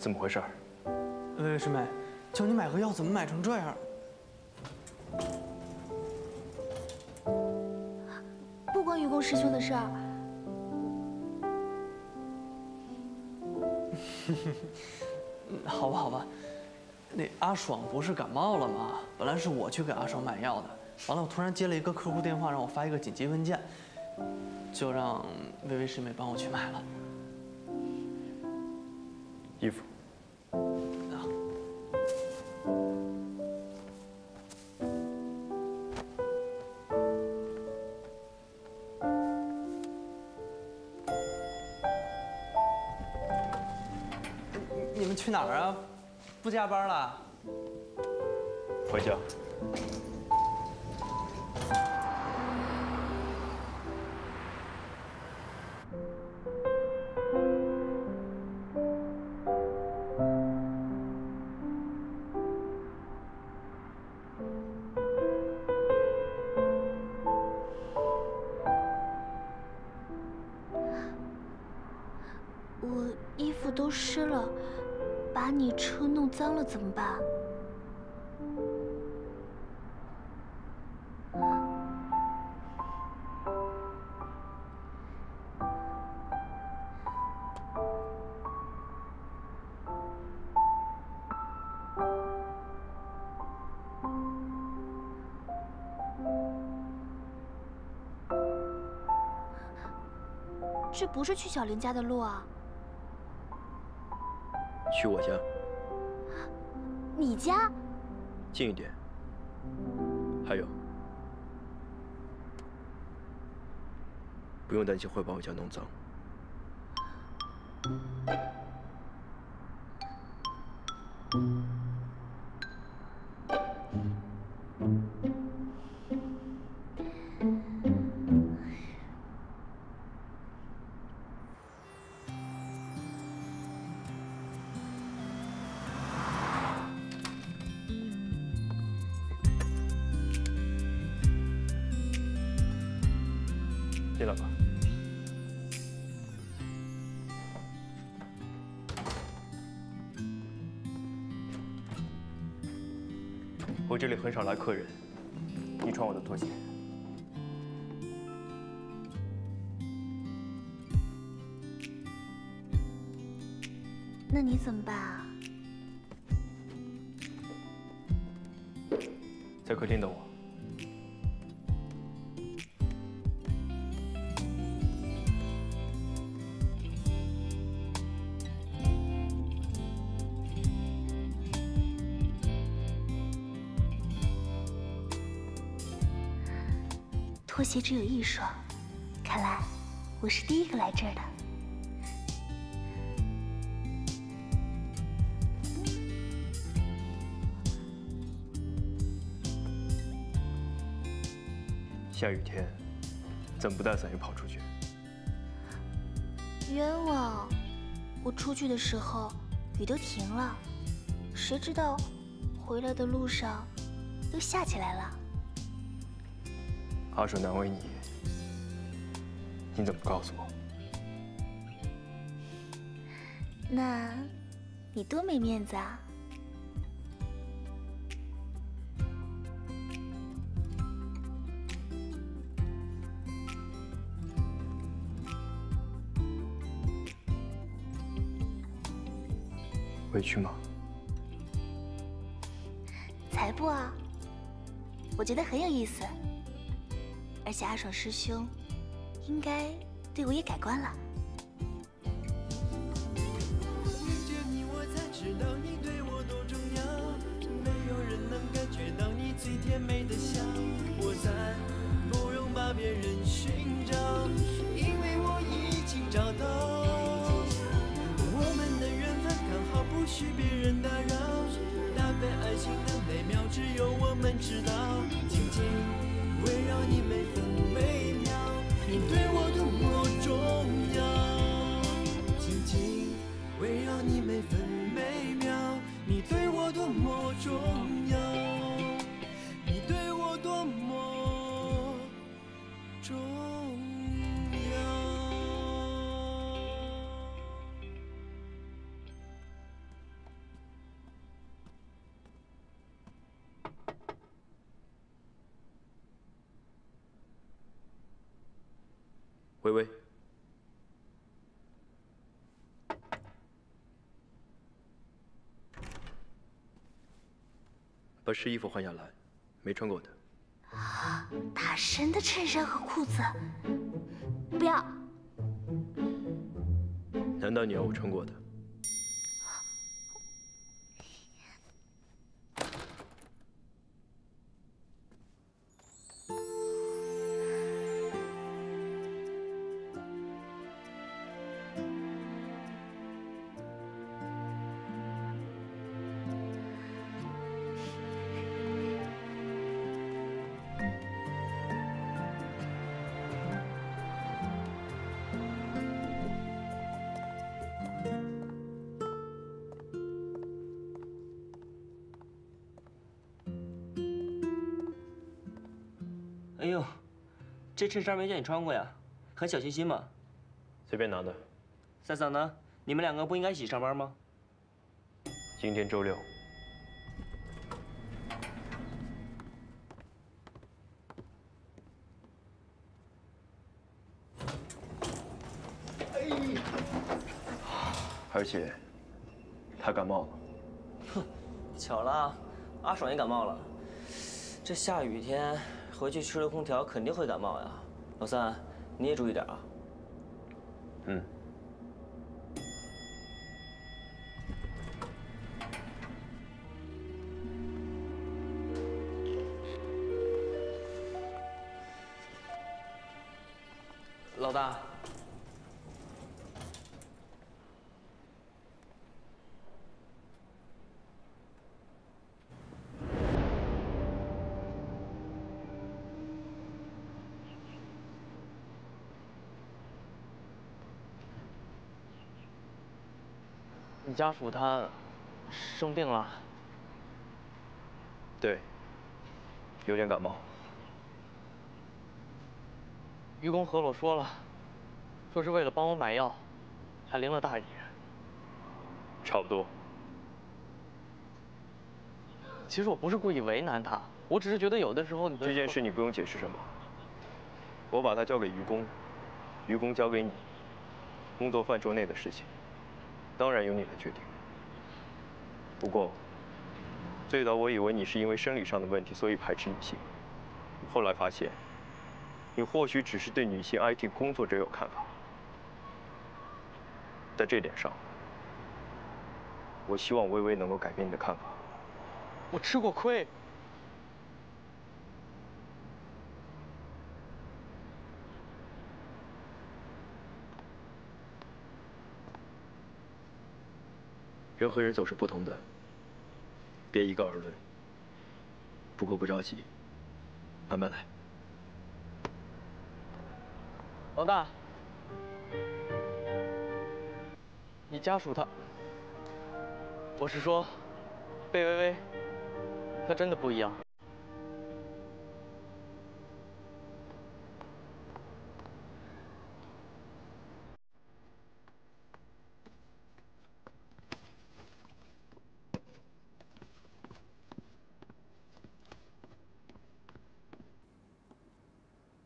怎么回事？薇薇师妹，叫你买个药，怎么买成这样？不关愚公师兄的事儿。好吧，好吧。那阿爽不是感冒了吗？本来是我去给阿爽买药的，完了我突然接了一个客户电话，让我发一个紧急文件，就让薇薇师妹帮我去买了。去哪儿啊？不加班了？回家。把你车弄脏了怎么办？这不是去小林家的路啊！去我家，你家？近一点。还有，不用担心会把我家弄脏。进来吧。我这里很少来客人，你穿我的拖鞋。那你怎么办啊？在客厅等我。拖鞋只有一双，看来我是第一个来这儿的。下雨天，怎么不带伞又跑出去？冤枉！我出去的时候雨都停了，谁知道回来的路上又下起来了。阿爽难为你，你怎么不告诉我？那，你多没面子啊！委屈吗？才不啊！我觉得很有意思，而且阿爽师兄应该对我也改观了。微微，把湿衣服换下来，没穿过的。啊大神的衬衫和裤子，不要。难道你要我穿过的？哎呦，这衬衫没见你穿过呀，很小清新嘛。随便拿的。三嫂呢？你们两个不应该一起上班吗？今天周六，而且他感冒了。哼巧了，阿爽也感冒了。这下雨天回去吹了空调，肯定会感冒呀。老三，你也注意点啊。嗯。你家属他生病了，对，有点感冒。愚公和我说了，说是为了帮我买药，还淋了大雨。差不多。其实我不是故意为难他，我只是觉得有的时候你的这件事你不用解释什么，我把它交给愚公，愚公交给你，工作范畴内的事情，当然由你来决定。不过，最早我以为你是因为生理上的问题，所以排斥女性，后来发现，你或许只是对女性 IT 工作者有看法。在这点上，我希望微微能够改变你的看法。我吃过亏。人和人总是不同的，别一概而论。不过不着急，慢慢来。老大，你家属他，我是说，贝微微，她真的不一样。